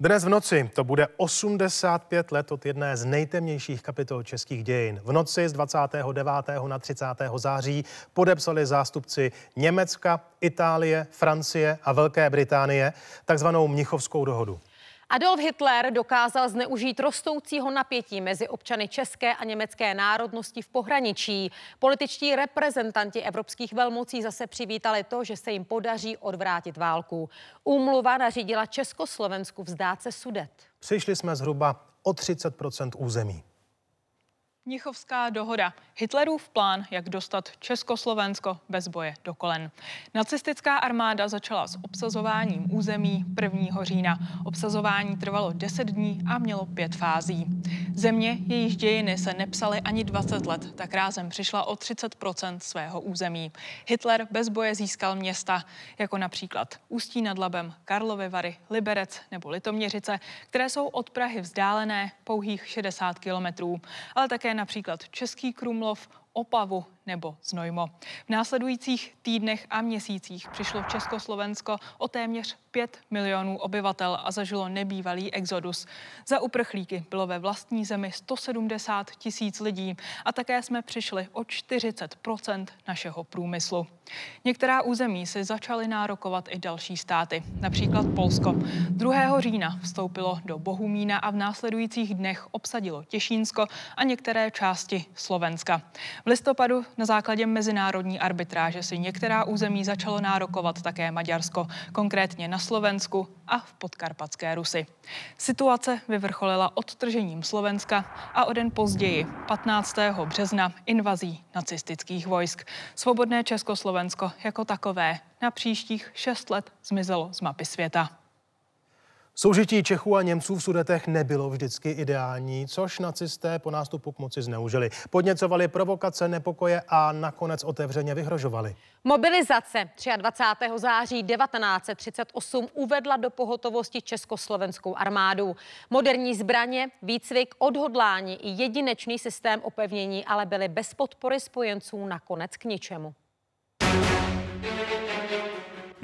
Dnes v noci to bude 85 let od jedné z nejtemnějších kapitol českých dějin. V noci z 29. na 30. září podepsali zástupci Německa, Itálie, Francie a Velké Británie takzvanou Mnichovskou dohodu. Adolf Hitler dokázal zneužít rostoucího napětí mezi občany české a německé národnosti v pohraničí. Političtí reprezentanti evropských velmocí zase přivítali to, že se jim podaří odvrátit válku. Úmluva nařídila Československu vzdát se sudet. Přišli jsme zhruba o 30% území. Mnichovská dohoda. Hitlerův plán, jak dostat Československo bez boje do kolen. Nacistická armáda začala s obsazováním území 1. října. Obsazování trvalo 10 dní a mělo pět fází. Země, jejíž dějiny se nepsaly ani 20 let, tak rázem přišla o 30% svého území. Hitler bez boje získal města, jako například Ústí nad Labem, Karlovy Vary, Liberec nebo Litoměřice, které jsou od Prahy vzdálené pouhých 60 kilometrů, ale také například Český Krumlov, Opavu nebo Znojmo. V následujících týdnech a měsících přišlo Československo o téměř 5 milionů obyvatel a zažilo nebývalý exodus. Za uprchlíky bylo ve vlastní zemi 170 tisíc lidí a také jsme přišli o 40% našeho průmyslu. Některá území si začaly nárokovat i další státy, například Polsko. 2. října vstoupilo do Bohumína a v následujících dnech obsadilo Těšínsko a některé části Slovenska. V listopadu na základě mezinárodní arbitráže si některá území začalo nárokovat také Maďarsko, konkrétně na Slovensku a v podkarpatské Rusy. Situace vyvrcholila odtržením Slovenska a o den později, 15. března, invazí nacistických vojsk. Svobodné Československo jako takové na příštích šest let zmizelo z mapy světa. Soužití Čechů a Němců v Sudetech nebylo vždycky ideální, což nacisté po nástupu k moci zneužili. Podněcovali provokace, nepokoje a nakonec otevřeně vyhrožovali. Mobilizace 23. září 1938 uvedla do pohotovosti československou armádu. Moderní zbraně, výcvik, odhodlání i jedinečný systém opevnění ale byly bez podpory spojenců nakonec k ničemu.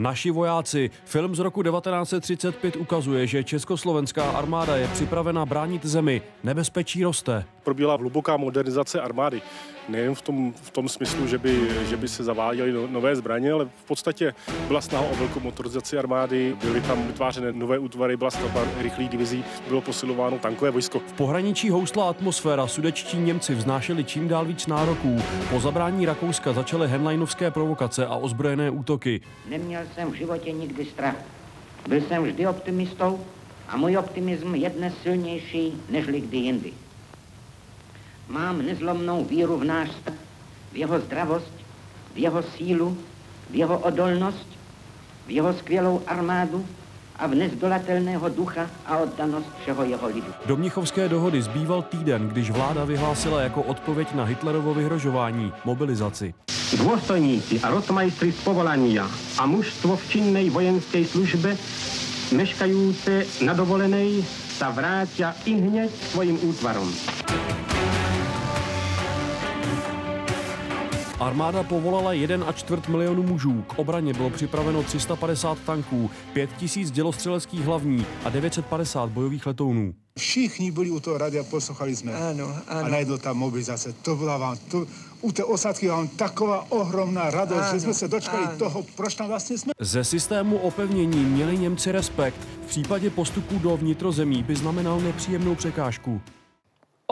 Naši vojáci. Film z roku 1935 ukazuje, že československá armáda je připravena bránit zemi. Nebezpečí roste. Probíhala hluboká modernizace armády. Nejen v tom, v tom smyslu, že by, že by se zaváděly no, nové zbraně, ale v podstatě byla snaha o velkou motorizaci armády, byly tam vytvářeny nové útvary, byla stavba rychlých divizí, bylo posilováno tankové vojsko. V pohraničí houstla atmosféra, sudečtí Němci vznášeli čím dál víc nároků. Po zabrání Rakouska začaly henleinovské provokace a ozbrojené útoky. Neměl jsem v životě nikdy strach. Byl jsem vždy optimistou a můj optimism je dnes silnější než kdy jindy. Mám nezlomnou víru v náš stát, v jeho zdravost, v jeho sílu, v jeho odolnost, v jeho skvělou armádu a v nezdolatelného ducha a oddanost všeho jeho lidu. Do Mnichovské dohody zbýval týden, když vláda vyhlásila jako odpověď na Hitlerovo vyhrožování mobilizaci. Dôstojníci a rotmajstri z povolania a mužstvo v činnej vojenskej službe meškajúce na dovolenej sa vrátia i hneď svojim útvarom. Armáda povolala 1 a čtvrt milionu mužů. K obraně bylo připraveno 350 tanků, 5 tisíc dělostřeleckých hlavní a 950 bojových letounů. Všichni byli u toho radia, poslouchali jsme. Ano, ano. A najednou ta mobilizace, to byla vám, to, u té osadky vám taková ohromná radost, ano, že jsme se dočkali ano. toho, proč tam vlastně jsme. Ze systému opevnění měli Němci respekt. V případě postupu do vnitrozemí by znamenal nepříjemnou překážku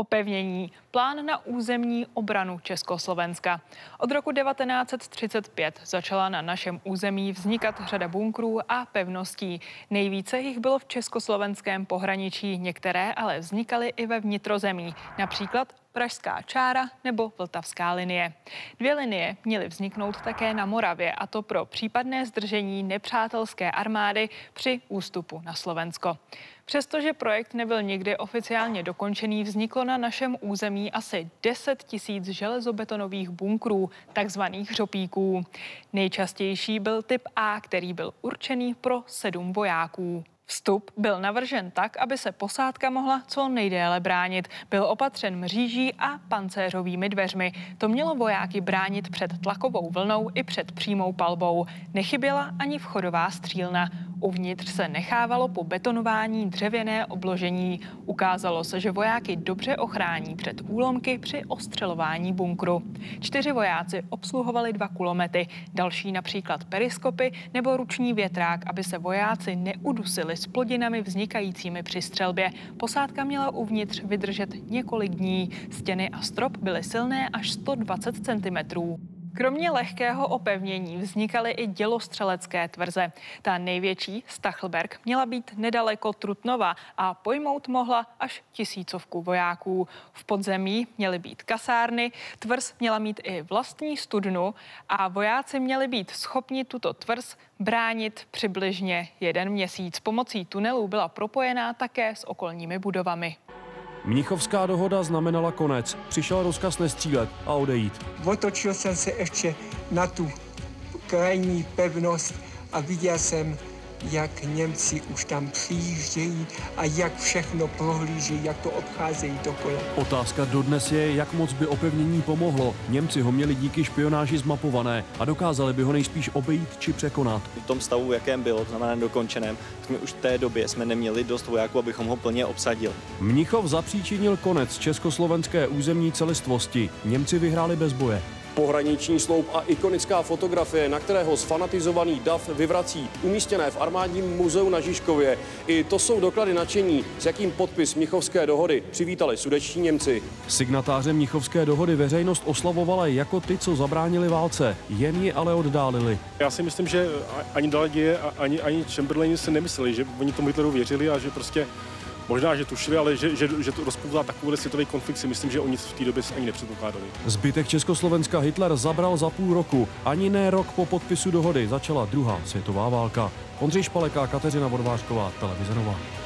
opevnění, plán na územní obranu Československa. Od roku 1935 začala na našem území vznikat řada bunkrů a pevností. Nejvíce jich bylo v československém pohraničí, některé ale vznikaly i ve vnitrozemí, například Pražská čára nebo Vltavská linie. Dvě linie měly vzniknout také na Moravě a to pro případné zdržení nepřátelské armády při ústupu na Slovensko. Přestože projekt nebyl nikdy oficiálně dokončený, vzniklo na našem území asi 10 tisíc železobetonových bunkrů, takzvaných řopíků. Nejčastější byl typ A, který byl určený pro sedm vojáků. Vstup byl navržen tak, aby se posádka mohla co nejdéle bránit. Byl opatřen mříží a pancéřovými dveřmi. To mělo vojáky bránit před tlakovou vlnou i před přímou palbou. Nechyběla ani vchodová střílna. Uvnitř se nechávalo po betonování dřevěné obložení. Ukázalo se, že vojáky dobře ochrání před úlomky při ostřelování bunkru. Čtyři vojáci obsluhovali dva kulomety, další například periskopy nebo ruční větrák, aby se vojáci neudusili s plodinami vznikajícími při střelbě. Posádka měla uvnitř vydržet několik dní. Stěny a strop byly silné až 120 cm. Kromě lehkého opevnění vznikaly i dělostřelecké tvrze. Ta největší, Stachelberg, měla být nedaleko Trutnova a pojmout mohla až tisícovku vojáků. V podzemí měly být kasárny, tvrz měla mít i vlastní studnu a vojáci měli být schopni tuto tvrz bránit přibližně jeden měsíc. Pomocí tunelů byla propojená také s okolními budovami. Mnichovská dohoda znamenala konec. Přišel rozkaz nestřílet a odejít. Otočil jsem se ještě na tu krajní pevnost a viděl jsem, jak Němci už tam přijíždějí a jak všechno prohlíží, jak to obcházejí dokola. Otázka dodnes je, jak moc by opevnění pomohlo. Němci ho měli díky špionáži zmapované a dokázali by ho nejspíš obejít či překonat. V tom stavu, v jakém bylo, to znamená dokončeném, jsme už v té době jsme neměli dost vojáků, abychom ho plně obsadili. Mnichov zapříčinil konec československé územní celistvosti. Němci vyhráli bez boje. Pohraniční sloup a ikonická fotografie, na kterého sfanatizovaný DAF vyvrací, umístěné v armádním muzeu na Žižkově. I to jsou doklady nadšení, s jakým podpis Mnichovské dohody přivítali sudečtí Němci. Signatáře Mnichovské dohody veřejnost oslavovala jako ty, co zabránili válce, jen ji ale oddálili. Já si myslím, že ani Daladie, ani, ani Chamberlain si nemysleli, že oni tomu Hitleru věřili a že prostě Možná, že tušili, ale že, že, že to rozpoutá takový světový konflikt si myslím, že oni v té době ani nepředpokládali. Zbytek Československa Hitler zabral za půl roku. Ani ne rok po podpisu dohody začala druhá světová válka. Ondřej Špalek a Kateřina Vodvářková, televize Nova.